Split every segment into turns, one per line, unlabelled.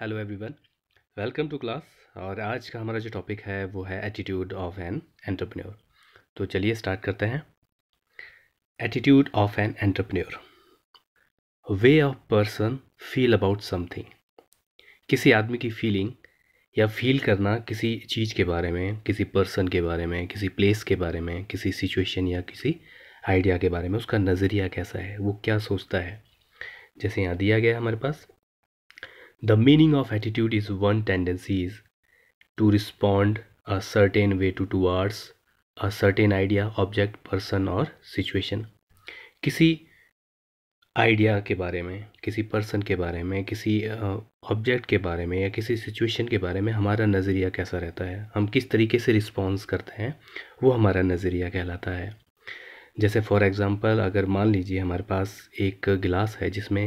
Hello everyone welcome to class और आज का हमारा जो टॉपिक है, वो है एटीट्यूड ऑफ़ एन एंटरप्रेन्योर तो चलिए स्टार्ट करते हैं. Attitude of an entrepreneur way of person feel about something किसी आदमी की फीलिंग या फील करना किसी चीज़ के बारे में, किसी पर्सन के बारे में, किसी प्लेस के बारे में, किसी सिचुएशन या किसी आइडिया के बारे में उसका नज़रिया कैसा है, वो क्या सोचता है? जैसे यहाँ दिया गया हमारे पास The meaning of attitude is one tendency is to respond a certain way to towards a certain idea, object, person और situation. किसी आइडिया के बारे में किसी पर्सन के बारे में किसी ऑब्जेक्ट के बारे में या किसी सिचुएशन के बारे में हमारा नज़रिया कैसा रहता है हम किस तरीके से रिस्पॉन्स करते हैं वो हमारा नज़रिया कहलाता है जैसे फॉर एग्ज़ाम्पल अगर मान लीजिए हमारे पास एक गिलास है जिसमें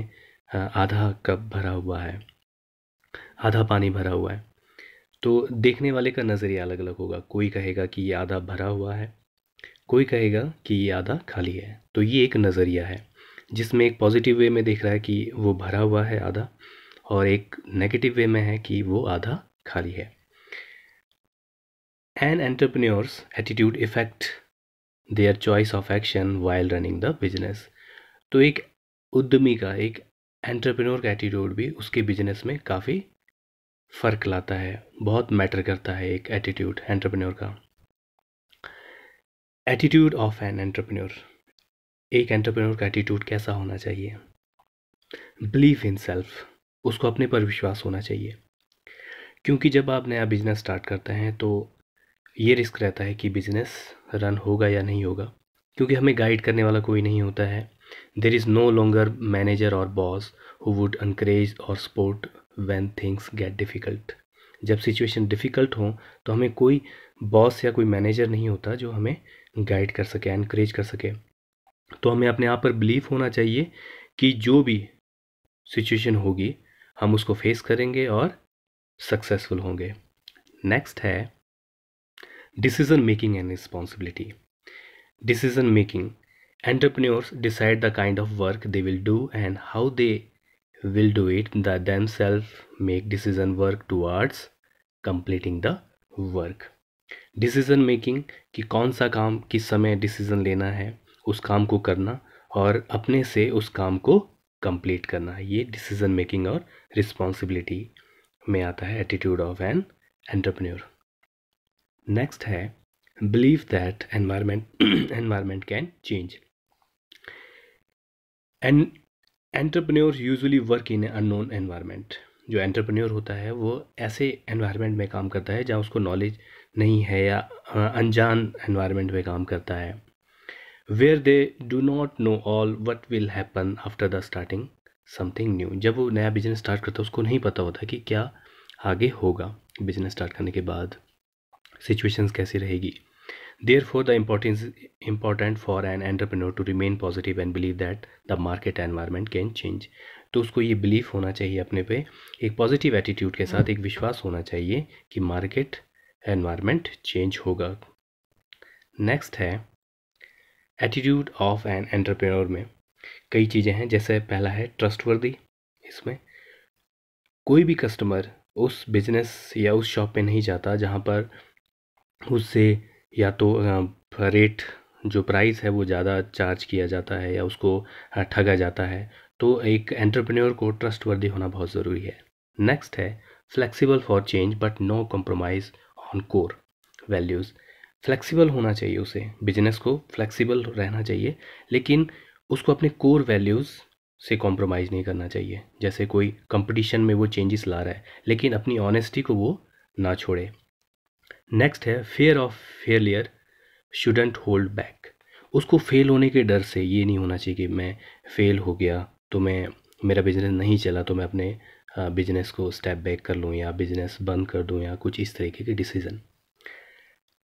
आधा कप भरा हुआ है आधा पानी भरा हुआ है। तो देखने वाले का नज़रिया अलग अलग होगा। कोई कहेगा कि ये आधा भरा हुआ है, कोई कहेगा कि ये आधा खाली है। तो ये एक नज़रिया है, जिसमें एक पॉजिटिव वे में देख रहा है कि वो भरा हुआ है आधा और एक नेगेटिव वे में है कि वो आधा खाली है। An entrepreneur's attitude effect their choice of action while running the business तो एक उद्यमी का, एक एंटरप्रेन्योर का एटीट्यूड भी उसके बिज़नेस में काफ़ी फ़र्क लाता है, बहुत मैटर करता है एक एटीट्यूड एंटरप्रेन्योर का। एटीट्यूड ऑफ़ एन एंटरप्रेन्योर एक एंटरप्रेन्योर का एटीट्यूड कैसा होना चाहिए? बिलीव इन सेल्फ उसको अपने पर विश्वास होना चाहिए। क्योंकि जब आप नया बिज़नेस स्टार्ट करते हैं तो ये रिस्क रहता है कि बिज़नेस रन होगा या नहीं होगा। क्योंकि हमें गाइड करने वाला कोई नहीं होता है। There is no longer manager और बॉस हु वुड अनकरेज और support when things get difficult जब सिचुएशन डिफ़िकल्ट हो तो हमें कोई बॉस या कोई मैनेजर नहीं होता जो हमें गाइड कर सके इनक्रेज कर सके। तो हमें अपने आप पर बिलीव होना चाहिए कि जो भी सिचुएशन होगी, हम उसको फेस करेंगे और सक्सेसफुल होंगे। नेक्स्ट है decision making and responsibility decision making entrepreneurs decide the kind of work they will do and how they will do it that themselves make decision work towards completing the work. Decision making कि कौन सा काम किस समय decision लेना है, उस काम को करना और अपने से उस काम को कंप्लीट करना, ये डिसीज़न मेकिंग और रिस्पॉन्सिबिलिटी में आता है attitude of an entrepreneur next है believe that environment environment can change and entrepreneur usually work in unknown environment जो एंटरप्रेन्योर होता है, वो ऐसे एनवायरनमेंट में काम करता है जहाँ उसको नॉलेज नहीं है या अनजान एनवायरनमेंट में काम करता है। Where they do not know all what will happen after the starting something new जब वो नया बिज़नेस स्टार्ट करता है, उसको नहीं पता होता कि क्या आगे होगा। बिज़नेस स्टार्ट करने के बाद सिचुएशंस कैसी रहेगी। Therefore, the importance important for an entrepreneur to remain positive and believe that the market environment can change. तो उसको ये बिलीफ होना चाहिए अपने पे एक पॉजिटिव एटीट्यूड के साथ एक विश्वास होना चाहिए कि मार्केट एनवायरनमेंट चेंज होगा नेक्स्ट है एटीट्यूड ऑफ़ एन एंटरप्रेन्योर में कई चीज़ें हैं जैसे पहला है ट्रस्टवर्दी इसमें कोई भी कस्टमर उस बिज़नेस या उस शॉप पे नहीं जाता जहाँ पर उससे या तो रेट जो प्राइस है वो ज़्यादा चार्ज किया जाता है या उसको ठगा जाता है तो एक एंटरप्रेन्योर को ट्रस्टवर्दी होना बहुत ज़रूरी है। नेक्स्ट है flexible for change but no compromise on core values flexible होना चाहिए उसे बिज़नेस को फ्लेक्सिबल रहना चाहिए, लेकिन उसको अपने कोर वैल्यूज़ से कॉम्प्रोमाइज़ नहीं करना चाहिए। जैसे कोई कंपटीशन में वो चेंजेस ला रहा है, लेकिन अपनी ऑनेस्टी को वो ना छोड़े। नेक्स्ट है fear of failure shouldn't hold back उसको फेल होने के डर से ये नहीं होना चाहिए कि मैं फेल हो गया तो मैं, मेरा बिज़नेस नहीं चला तो मैं अपने बिज़नेस को स्टेप बैक कर लूँ या बिज़नेस बंद कर दूँ या कुछ इस तरीके के डिसीज़न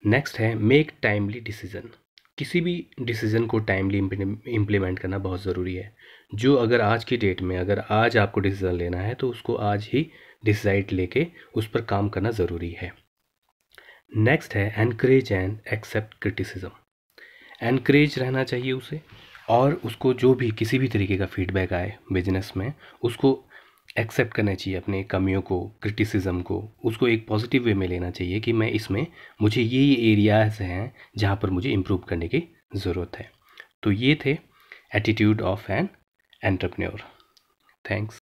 नेक्स्ट है मेक टाइमली डिसीज़न किसी भी डिसीज़न को टाइमली इम्प्लीमेंट करना बहुत ज़रूरी है। जो अगर आज की डेट में, अगर आज आपको डिसीज़न लेना है तो उसको आज ही डिसाइड लेके उस पर काम करना ज़रूरी है। नेक्स्ट है encourage and accept criticism encourage रहना चाहिए उसे और उसको जो भी किसी भी तरीके का फीडबैक आए बिज़नेस में, उसको एक्सेप्ट करना चाहिए अपने कमियों को क्रिटिसिज्म को। उसको एक पॉजिटिव वे में लेना चाहिए कि मैं इसमें, मुझे ये ये एरियाज़ हैं जहाँ पर मुझे इम्प्रूव करने की ज़रूरत है। तो ये थे attitude of an entrepreneur thanks